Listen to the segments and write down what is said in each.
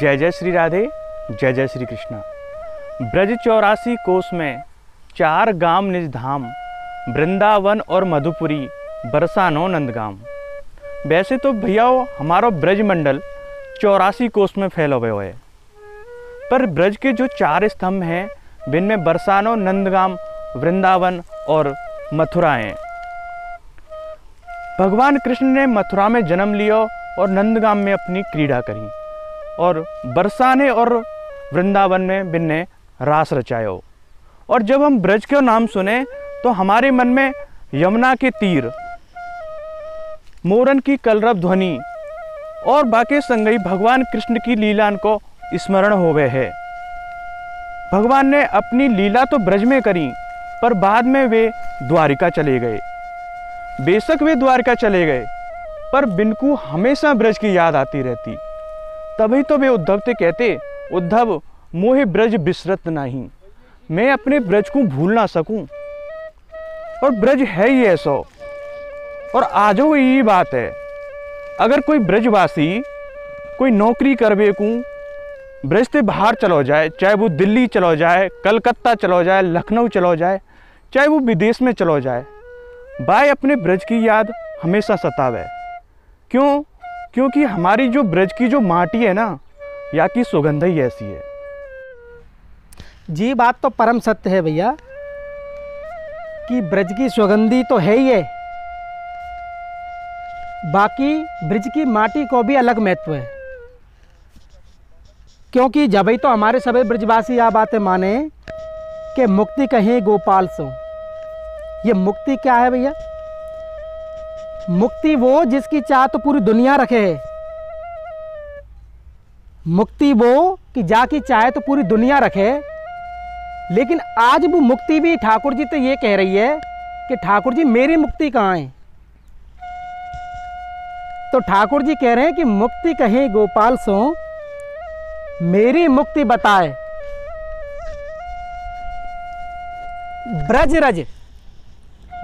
जय जय श्री राधे, जय जय श्री कृष्णा। ब्रज चौरासी कोस में चार गाम निज धाम, वृंदावन और मधुपुरी, बरसानो नंदगाम। वैसे तो भैया हमारो ब्रज मंडल चौरासी कोस में फैलो हुए। है पर ब्रज के जो चार स्तंभ हैं जिनमें बरसानो नंदगाम, वृंदावन और मथुरा हैं। भगवान कृष्ण ने मथुरा में जन्म लिया और नंदगाम में अपनी क्रीड़ा करी। और बरसाने और वृंदावन में बिन्ने रास रचायो। और जब हम ब्रज के नाम सुने तो हमारे मन में यमुना के तीर, मोरन की कलरव ध्वनि, और बाकी संगई भगवान कृष्ण की लीलान को स्मरण हो गए है। भगवान ने अपनी लीला तो ब्रज में करी, पर बाद में वे द्वारिका चले गए। बेशक वे द्वारिका चले गए, पर बिनकू हमेशा ब्रज की याद आती रहती। तभी तो वे उद्धव से कहते, उद्धव, मोहे ब्रज बिसरत नहीं। मैं अपने ब्रज को भूल ना सकूँ। और ब्रज है ही ऐसा। और आजो यही बात है। अगर कोई ब्रजवासी कोई नौकरी करवे को ब्रज से बाहर चलो जाए, चाहे वो दिल्ली चलो जाए, कलकत्ता चलो जाए, लखनऊ चलो जाए, चाहे वो विदेश में चलो जाए बाय अपने ब्रज की याद हमेशा सतावे। क्यों? क्योंकि हमारी जो ब्रज की जो माटी है ना या की सुगंध ही ऐसी है। जी, बात तो परम सत्य है भैया, कि ब्रज की सुगंधी तो है ही है। बाकी ब्रज की माटी को भी अलग महत्व है। क्योंकि जब ही तो हमारे सभी ब्रजवासी यह बातें माने कि मुक्ति कहें गोपाल सो। ये मुक्ति क्या है भैया? मुक्ति वो जिसकी चाह तो पूरी दुनिया रखे। है मुक्ति वो कि जाकी चाहे तो पूरी दुनिया रखे। लेकिन आज वो मुक्ति भी ठाकुर जी तो ये कह रही है कि ठाकुर जी मेरी मुक्ति कहाँ है? तो ठाकुर जी कह रहे हैं कि मुक्ति कहे गोपाल सो, मेरी मुक्ति बताए। ब्रज रज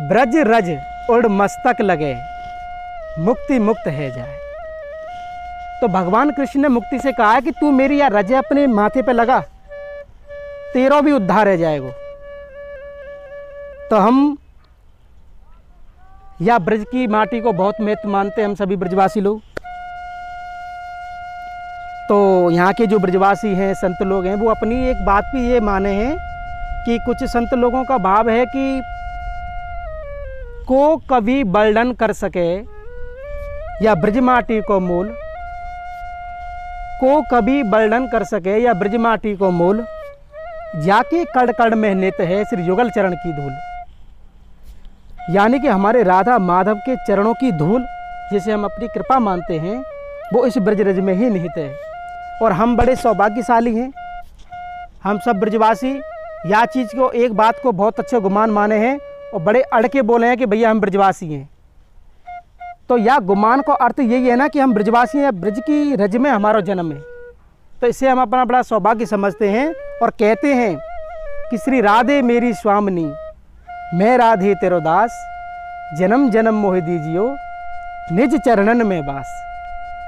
ब्रज रज उड़ मस्तक लगे। मुक्ति मुक्त है जाए। तो भगवान कृष्ण ने मुक्ति से कहा है कि तू मेरी या रज अपने माथे पे लगा, तेरो भी उद्धार है जाएगा तो हम या ब्रज की माटी को बहुत महत्व मानते हैं हम सभी ब्रजवासी लोग। तो यहाँ के जो ब्रजवासी हैं, संत लोग हैं, वो अपनी एक बात भी ये माने हैं कि कुछ संत लोगों का भाव है कि को कभी वर्णन कर सके या ब्रज माटी को मूल? को कभी वर्णन कर सके या ब्रज माटी को मूल? जाके कड़ कड़ में नित है श्री युगल चरण की धूल। यानी कि हमारे राधा माधव के चरणों की धूल, जिसे हम अपनी कृपा मानते हैं, वो इस ब्रजरज में ही निहित है। और हम बड़े सौभाग्यशाली हैं। हम सब ब्रजवासी या चीज़ को एक बात को बहुत अच्छे गुमान माने हैं और बड़े अड़के बोले हैं कि भैया हम ब्रजवासी हैं। तो या गुमान को अर्थ यही है ना कि हम ब्रजवासी हैं, ब्रज की रज में हमारा जन्म है। तो इसे हम अपना बड़ा सौभाग्य समझते हैं और कहते हैं कि श्री राधे मेरी स्वामिनी, मैं राधे तेरो दास, जन्म जन्म मोह दीजियो, निज चरणन में बास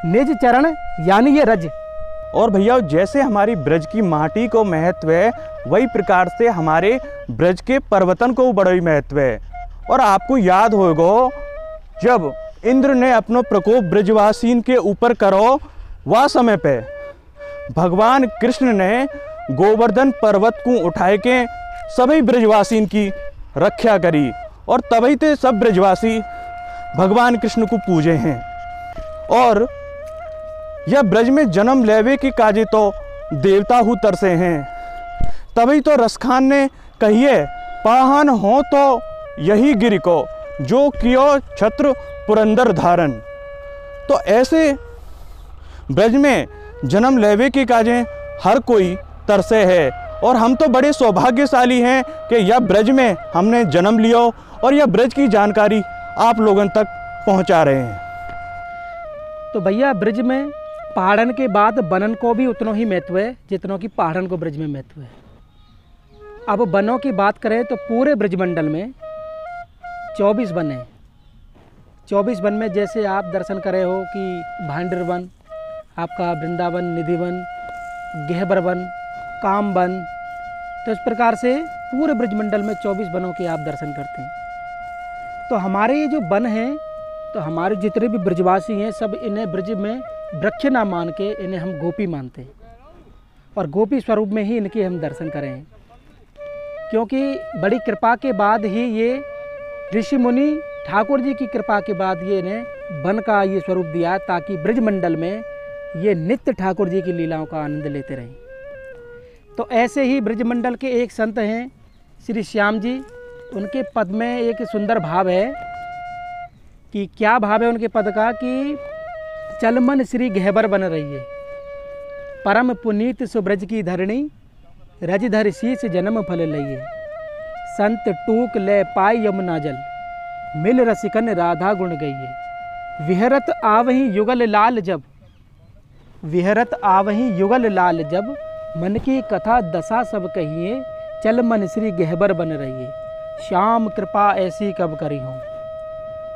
निज चरण यानी ये रज। और भैया, जैसे हमारी ब्रज की माटी को महत्व है, वही प्रकार से हमारे ब्रज के पर्वतन को बड़ा ही महत्व है। और आपको याद होगा, जब इंद्र ने अपनो प्रकोप ब्रजवासीन के ऊपर करो वह समय पे। भगवान कृष्ण ने गोवर्धन पर्वत को उठाए के सभी ब्रजवासीन की रक्षा करी और तभी ते सब ब्रजवासी भगवान कृष्ण को पूजे हैं। और यह ब्रज में जन्म लेवे की काजे तो देवता हु तरसे हैं। तभी तो रसखान ने कहिए, पाहन हो तो यही गिर को, जो कियो छत्र पुरंदर धारण। तो ऐसे ब्रज में जन्म लेवे की काजें हर कोई तरसे है। और हम तो बड़े सौभाग्यशाली हैं कि यह ब्रज में हमने जन्म लिया और यह ब्रज की जानकारी आप लोगों तक पहुँचा रहे हैं। तो भैया, ब्रज में पहाड़न के बाद बनन को भी उतना ही महत्व है, जितना कि पहाड़न को ब्रज में महत्व है। अब बनों की बात करें तो पूरे ब्रजमंडल में चौबीस वन हैं। चौबीस वन में जैसे आप दर्शन करे हो कि भांडर वन, आपका वृंदावन निधिवन गहबरवन कामवन तो इस प्रकार से पूरे ब्रजमंडल में 24 वनों के आप दर्शन करते हैं। तो हमारे ये जो वन हैं तो हमारे जितने भी ब्रजवासी हैं, सब इन्हें ब्रज में वृक्ष ना मान के इन्हें हम गोपी मानते हैं। और गोपी स्वरूप में ही इनके हम दर्शन करें क्योंकि बड़ी कृपा के बाद ही ये ऋषि मुनि ठाकुर जी की कृपा के बाद ये इन्हें वन का ये स्वरूप दिया ताकि ब्रजमंडल में ये नित्य ठाकुर जी की लीलाओं का आनंद लेते रहें। तो ऐसे ही ब्रजमंडल के एक संत हैं, श्री श्याम जी। उनके पद में एक सुंदर भाव है कि क्या भाव है उनके पद का कि चलमन श्री गहबर बन रही है। परम पुनीत सुब्रज की धरणी रज धर शीस जन्म फल लइए संत टूक ले पाई यमुना जल। मिल रसिकन राधा गुण गइए विहरत आवही युगल लाल जब। विहरत आवही युगल लाल जब। मन की कथा दशा सब कहिए चल मन श्री गहबर बन रहिए श्याम कृपा ऐसी कब करी हूँ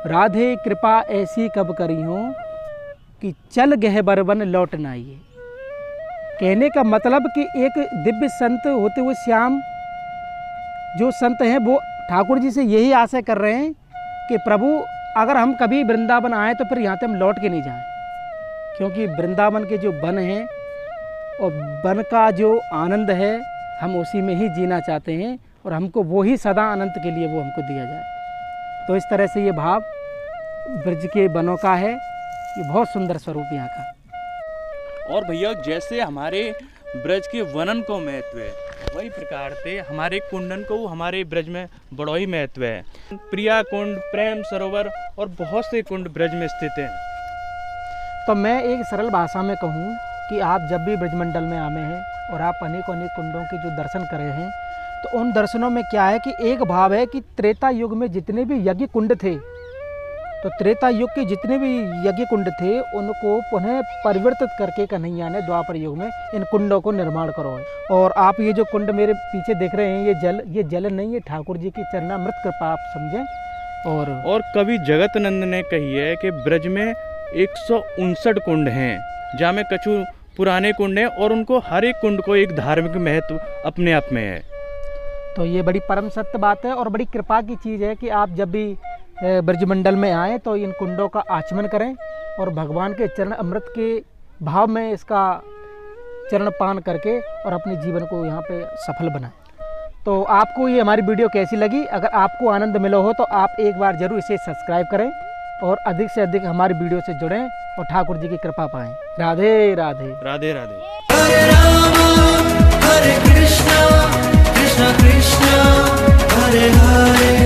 राधे कृपा ऐसी कब करी हूँ कि चल गहबर बन लौट न आइए कहने का मतलब कि एक दिव्य संत होते हुए श्याम, जो संत हैं, वो ठाकुर जी से यही आशा कर रहे हैं कि प्रभु, अगर हम कभी वृंदावन आए तो फिर यहाँ से हम लौट के नहीं जाएँ। क्योंकि वृंदावन के जो वन हैं और वन का जो आनंद है, हम उसी में ही जीना चाहते हैं और हमको वो ही सदा अनंत के लिए वो हमको दिया जाए। तो इस तरह से ये भाव ब्रज के वनों का है। ये बहुत सुंदर स्वरूप यहाँ का। और भैया, जैसे हमारे ब्रज के वनन को महत्व है वही प्रकार से हमारे कुंडन को, हमारे ब्रज में बड़ा ही महत्व है। प्रिया कुंड, प्रेम सरोवर और बहुत से कुंड ब्रज में स्थित हैं। तो मैं एक सरल भाषा में कहूँ कि आप जब भी ब्रजमंडल में आए हैं और आप अनेक अनेक कुंडों के जो दर्शन करे हैं तो उन दर्शनों में क्या है कि एक भाव है कि त्रेता युग में जितने भी यज्ञ कुंड थे तो त्रेता युग के जितने भी यज्ञ कुंड थे उनको पुनः परिवर्तित करके कन्हैया ने द्वापर युग में इन कुंडों को निर्माण करो और आप ये जो कुंड मेरे पीछे देख रहे हैं ये जल ये जल नहीं है ठाकुर जी की चरणामृत कृपा आप समझें। और और कवि जगत नंद ने कही है कि ब्रज में एक सौ उनसठ कुंड हैं जहाँ में कछु पुराने कुंड हैं और उनको हर एक कुंड को एक धार्मिक महत्व अपने आप में है। तो ये बड़ी परम सत्य बात है और बड़ी कृपा की चीज़ है कि आप जब भी ब्रजमंडल में आएँ तो इन कुंडों का आचमन करें और भगवान के चरण अमृत के भाव में इसका चरण पान करके और अपने जीवन को यहाँ पे सफल बनाएँ। तो आपको ये हमारी वीडियो कैसी लगी? अगर आपको आनंद मिला हो तो आप एक बार ज़रूर इसे सब्सक्राइब करें और अधिक से अधिक हमारी वीडियो से जुड़ें और ठाकुर जी की कृपा पाएँ। राधे राधे। राधे राधे। हरे हरे हरे हरे।